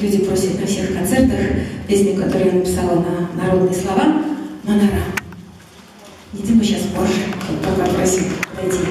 люди просят на всех концертах песню, которую я написала на народные слова «Манара». Едем мы сейчас позже, вот попросил подойти.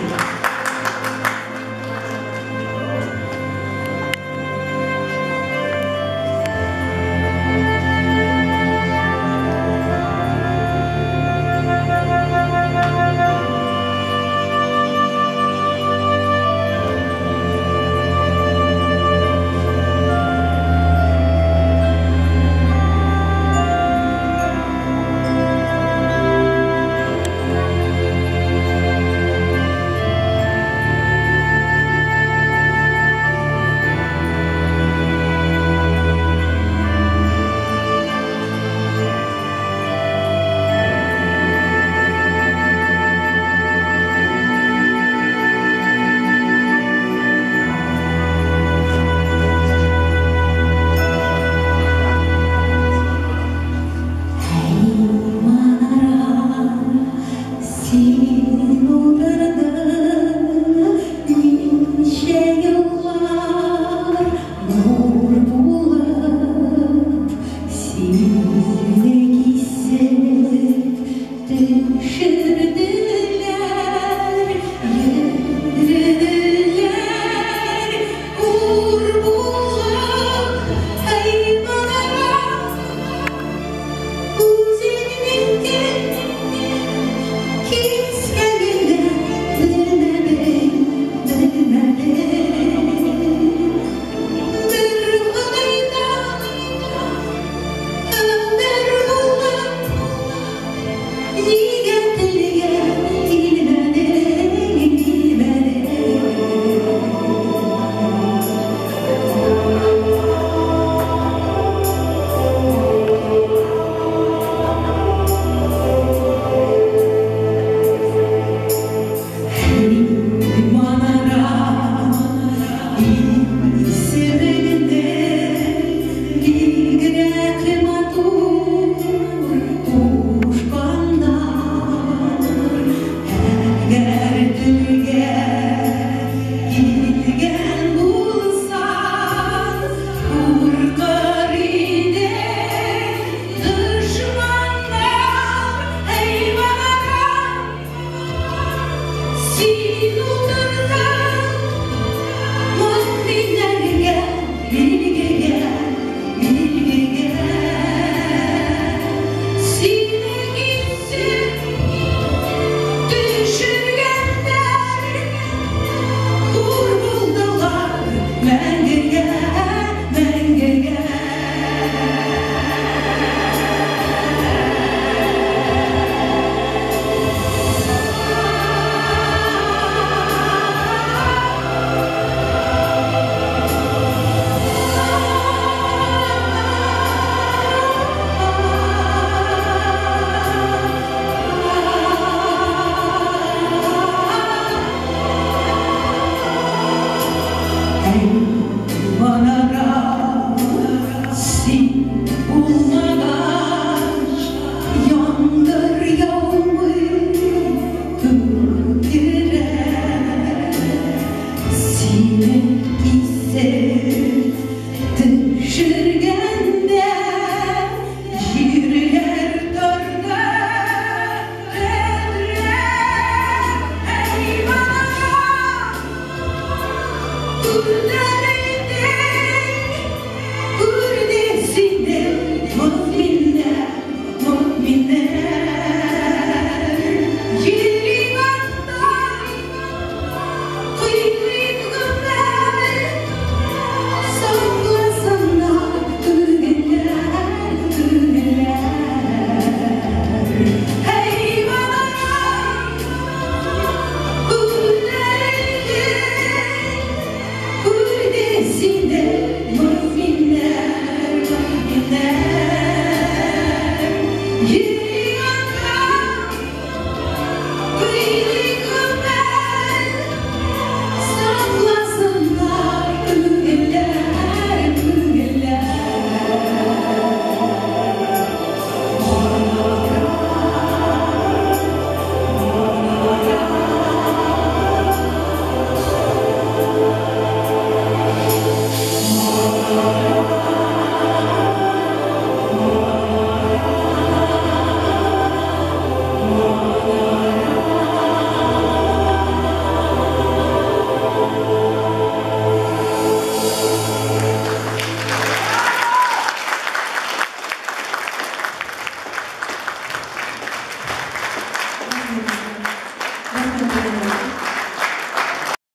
Yeah. He been.